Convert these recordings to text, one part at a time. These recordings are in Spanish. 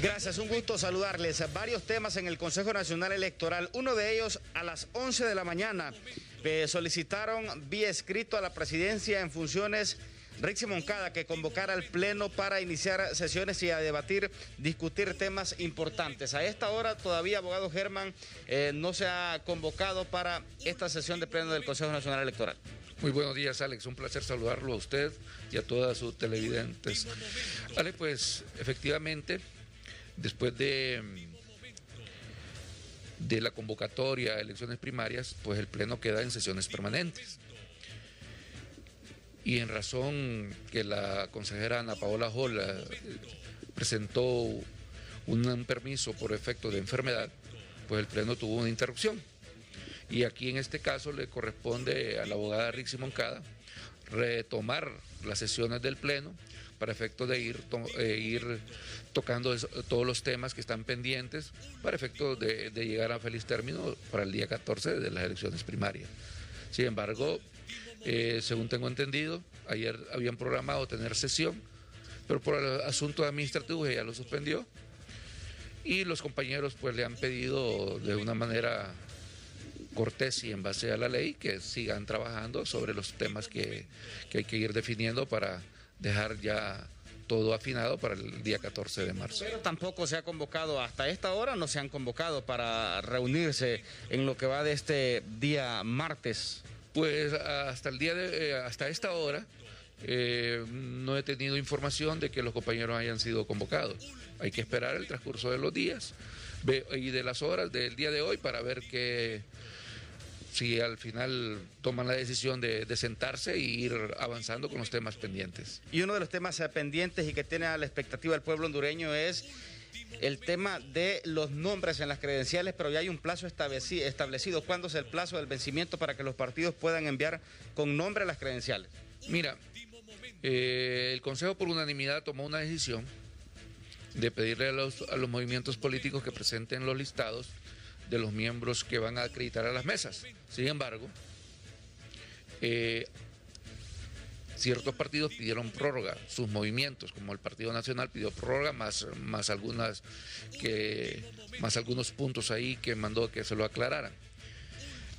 Gracias, un gusto saludarles. Varios temas en el Consejo Nacional Electoral. Uno de ellos a las 11 de la mañana solicitaron vía escrito a la presidencia en funciones Rixi Moncada que convocara al Pleno para iniciar sesiones y a debatir, discutir temas importantes. A esta hora todavía, abogado Germán, eh, no se ha convocado para esta sesión de Pleno del Consejo Nacional Electoral. Muy buenos días, Alex. Un placer saludarlo a usted y a todas sus televidentes. Alex, pues efectivamente, después de, de la convocatoria a elecciones primarias, pues el Pleno queda en sesiones permanentes y en razón que la consejera Ana Paola Jola eh, presentó un, permiso por efecto de enfermedad, pues el pleno tuvo una interrupción. Y aquí en este caso le corresponde a la abogada Rixi Moncada retomar las sesiones del pleno para efecto de ir, eh, ir tocando todos los temas que están pendientes para efecto de, llegar a feliz término para el día 14 de las elecciones primarias. Sin embargo, eh, según tengo entendido, ayer habían programado tener sesión, pero por el asunto administrativo ya lo suspendió. Y los compañeros pues le han pedido de una manera cortés y en base a la ley que sigan trabajando sobre los temas que, que hay que ir definiendo para dejar ya todo afinado para el día 14 de marzo. Pero tampoco se ha convocado, hasta esta hora no se han convocado para reunirse en lo que va de este día martes. Pues hasta el día de, eh, hasta esta hora eh, no he tenido información de que los compañeros hayan sido convocados. Hay que esperar el transcurso de los días y de las horas del día de hoy para ver que si al final toman la decisión de, de, sentarse e ir avanzando con los temas pendientes. Y uno de los temas pendientes y que tiene a la expectativa del pueblo hondureño es el tema de los nombres en las credenciales, pero ya hay un plazo establecido. ¿Cuándo es el plazo del vencimiento para que los partidos puedan enviar con nombre las credenciales? Mira, eh, el Consejo por unanimidad tomó una decisión de pedirle a los, a los movimientos políticos que presenten los listados de los miembros que van a acreditar a las mesas. Sin embargo, eh, ciertos partidos pidieron prórroga, sus movimientos, como el Partido Nacional pidió prórroga, más, más, algunas que, más algunos puntos ahí que mandó que se lo aclararan.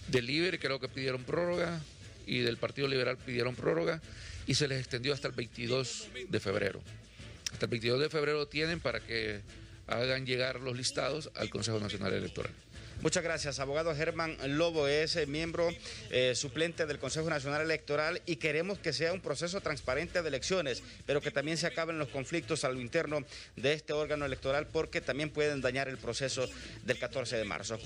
Del Libre creo que pidieron prórroga y del Partido Liberal pidieron prórroga y se les extendió hasta el 22 de febrero. Hasta el 22 de febrero tienen para que hagan llegar los listados al Consejo Nacional Electoral. Muchas gracias, abogado Germán Lobo, es eh, miembro eh, suplente del Consejo Nacional Electoral y queremos que sea un proceso transparente de elecciones, pero que también se acaben los conflictos a lo interno de este órgano electoral porque también pueden dañar el proceso del 14 de marzo.